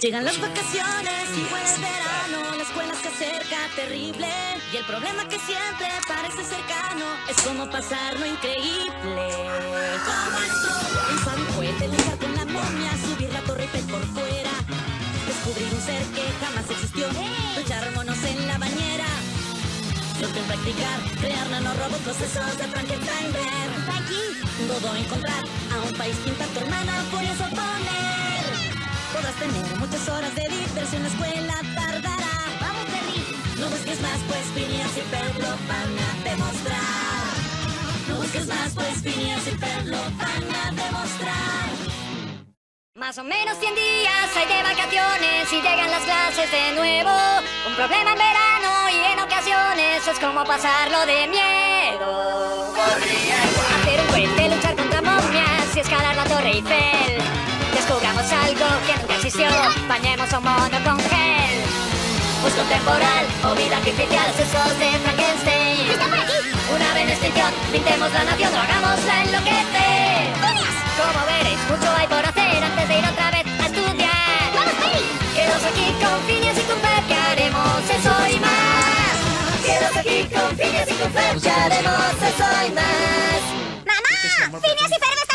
Llegan las vacaciones y vuelve el verano, la escuela se acerca terrible y el problema que siempre parece cercano es cómo pasar lo increíble. ¿Cómo estuvo? Lanzar un cohete, luchar con la momia, subir la torre Eiffel por fuera, descubrir un ser que jamás existió, luchar monos en la bañera. Nunca practicar, crear nanorobots, procesos de Frankenstein, ver Todo encontrar, a un país pintar tu hermana, muchas horas de diversión, la escuela tardará. Vamos, Perry. No busques más, pues Phineas y Ferb van a demostrar. No busques más, pues Phineas y Ferb van a demostrar. Más o menos 100 días hay de vacaciones y llegan las clases de nuevo. Un problema en verano y en ocasiones es como pasarlo de miedo. Temporal o vida artificial, sesos de Frankenstein. Una vez en extinción, pintemos la nación o hagámosla enloquecer. Como veréis, mucho hay por hacer antes de ir otra vez a estudiar. ¡Vamos, Quedaos aquí con Phineas y con Ferb, que haremos eso y más. Quedaos aquí con Phineas y con Ferb, que haremos eso y más. ¡Mamá! ¡Phineas y